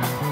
Bye.